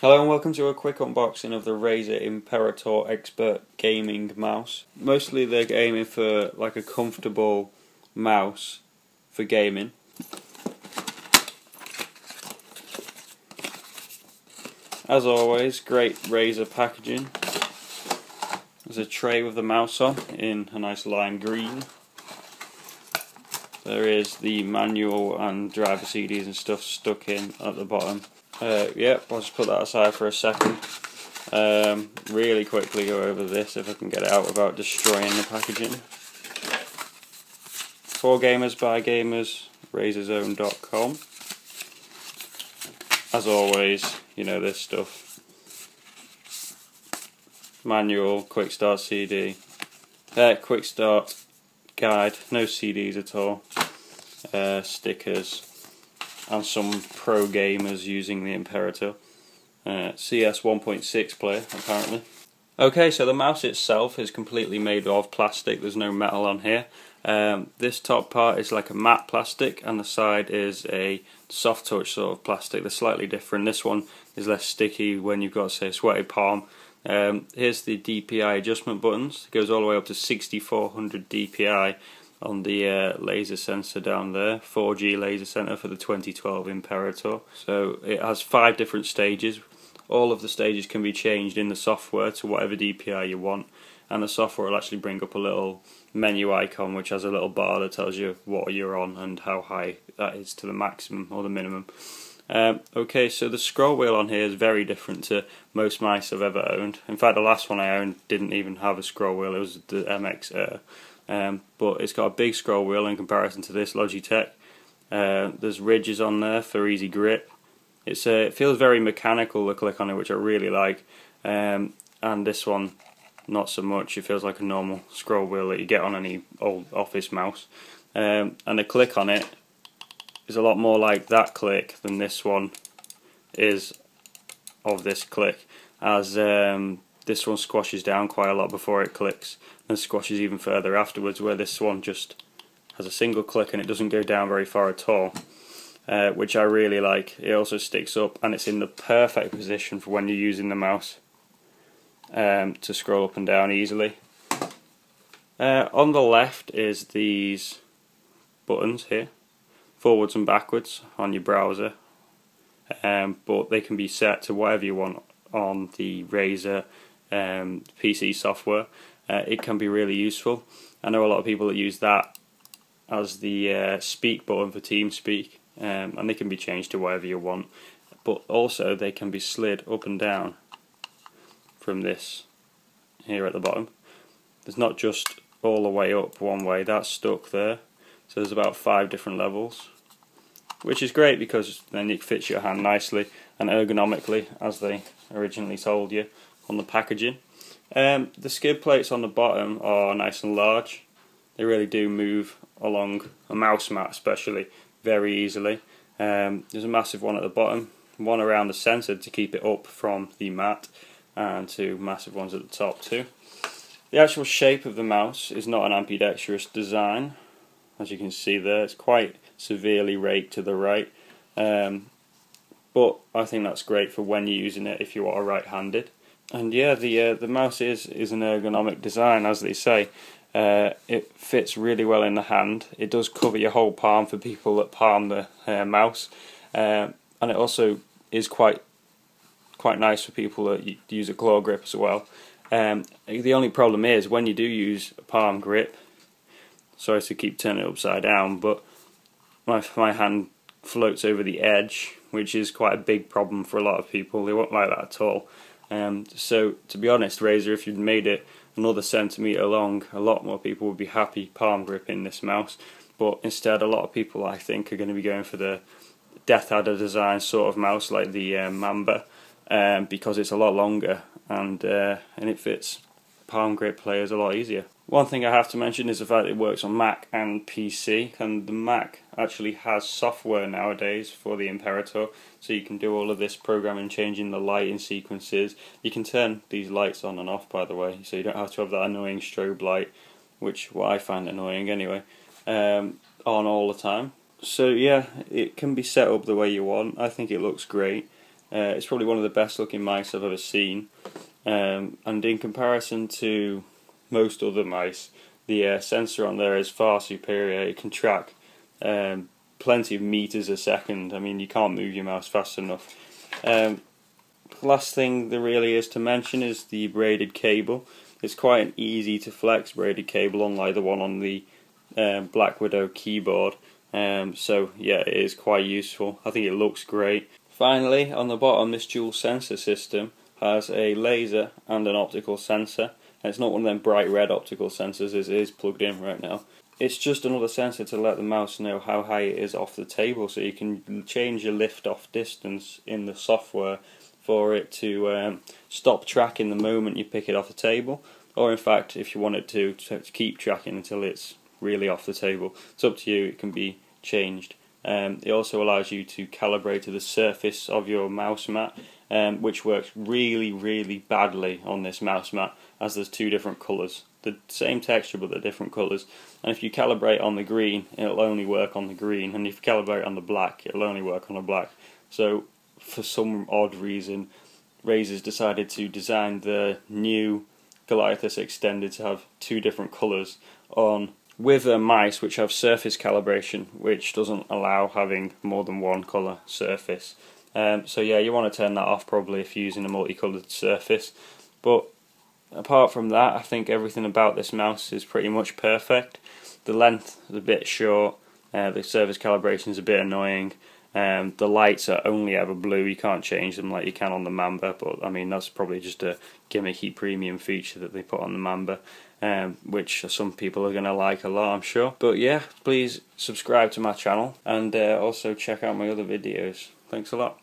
Hello and welcome to a quick unboxing of the Razer Imperator Expert Gaming Mouse. Mostly they're aiming for like a comfortable mouse for gaming. As always, great Razer packaging. There's a tray with the mouse on in a nice lime green. There is the manual and driver CDs and stuff stuck in at the bottom. Uh, yep, I'll just put that aside for a second. Um, really quickly go over this if I can get it out without destroying the packaging. For gamers by gamers, razerzone.com. As always, you know this stuff. Manual, quick start CD, uh, quick start guide, no CDs at all, uh, stickers, and some pro gamers using the Imperator. Uh, CS 1.6 player, apparently. Okay, so the mouse itself is completely made of plastic, there's no metal on here. Um, this top part is like a matte plastic and the side is a soft touch sort of plastic. They're slightly different. This one is less sticky when you've got say a sweaty palm. Um, here's the DPI adjustment buttons. It goes all the way up to 6400 DPI on the uh, laser sensor down there. 4G laser sensor for the 2012 Imperator. So it has five different stages. All of the stages can be changed in the software to whatever DPI you want and the software will actually bring up a little menu icon which has a little bar that tells you what you're on and how high that is to the maximum or the minimum. Um, okay, so the scroll wheel on here is very different to most mice I've ever owned. In fact, the last one I owned didn't even have a scroll wheel, it was the MX Air. Um, but it's got a big scroll wheel in comparison to this Logitech. Uh, there's ridges on there for easy grip. It's uh, It feels very mechanical, the click on it, which I really like. Um, and this one not so much. It feels like a normal scroll wheel that you get on any old office mouse. Um, and the click on it is a lot more like that click than this one is of this click, as um, this one squashes down quite a lot before it clicks, and squashes even further afterwards, where this one just has a single click and it doesn't go down very far at all. Uh, which I really like. It also sticks up and it's in the perfect position for when you're using the mouse um, to scroll up and down easily. Uh, on the left is these buttons here, forwards and backwards on your browser, um, but they can be set to whatever you want on the Razer um, PC software. Uh, it can be really useful. I know a lot of people that use that as the uh, speak button for TeamSpeak, um, and they can be changed to whatever you want. But also they can be slid up and down from this here at the bottom. There's not just all the way up one way, that's stuck there. So there's about five different levels. Which is great because then it fits your hand nicely and ergonomically as they originally told you on the packaging. Um, the skid plates on the bottom are nice and large. They really do move along a mouse mat especially very easily. Um, there's a massive one at the bottom, one around the centre to keep it up from the mat and two massive ones at the top too. The actual shape of the mouse is not an ambidextrous design, as you can see there. It's quite severely raked to the right, um, but I think that's great for when you're using it if you are right-handed. And yeah, the uh, the mouse is is an ergonomic design, as they say. Uh, it fits really well in the hand. It does cover your whole palm for people that palm the uh, mouse, uh, and it also is quite quite nice for people that use a claw grip as well. Um, the only problem is when you do use a palm grip, sorry to keep turning it upside down, but my, my hand floats over the edge, which is quite a big problem for a lot of people. They won't like that at all. Um, so to be honest, Razer, if you'd made it another centimetre long, a lot more people would be happy palm gripping this mouse. But instead, a lot of people I think are going to be going for the Death Adder design sort of mouse like the uh, Mamba um, because it's a lot longer and uh, and it fits palm grip players a lot easier. One thing I have to mention is the fact it works on Mac and PC, and the Mac actually has software nowadays for the Imperator, so you can do all of this programming, changing the lighting sequences. You can turn these lights on and off, by the way, so you don't have to have that annoying strobe light, which what I find annoying anyway, um, on all the time. So yeah, it can be set up the way you want. I think it looks great. Uh, it's probably one of the best looking mice I've ever seen. Um, and in comparison to most other mice, the uh, sensor on there is far superior. It can track um, plenty of meters a second. I mean, you can't move your mouse fast enough. Um, last thing there really is to mention is the braided cable. It's quite an easy to flex braided cable, unlike the one on the um, Black Widow keyboard. Um, so yeah, it is quite useful. I think it looks great. Finally, on the bottom, this dual sensor system has a laser and an optical sensor. And it's not one of them bright red optical sensors, it is plugged in right now. It's just another sensor to let the mouse know how high it is off the table, so you can change your lift off distance in the software for it to um, stop tracking the moment you pick it off the table, or in fact, if you want it to, to keep tracking until it's really off the table. It's up to you, it can be changed. Um, it also allows you to calibrate to the surface of your mouse mat, um, which works really, really badly on this mouse mat as there's two different colours. The same texture but they're different colours. And if you calibrate on the green, it'll only work on the green, and if you calibrate on the black, it'll only work on the black. So, for some odd reason, Razer's decided to design the new Goliathus Extended to have two different colours on with a mice which have surface calibration, which doesn't allow having more than one colour surface. Um, so yeah, you want to turn that off probably if you're using a multicoloured surface. But apart from that, I think everything about this mouse is pretty much perfect. The length is a bit short, uh, the surface calibration is a bit annoying. Um, the lights are only ever blue, you can't change them like you can on the Mamba, but I mean that's probably just a gimmicky premium feature that they put on the Mamba, um, which some people are going to like a lot, I'm sure. But yeah, please subscribe to my channel and uh, also check out my other videos. Thanks a lot.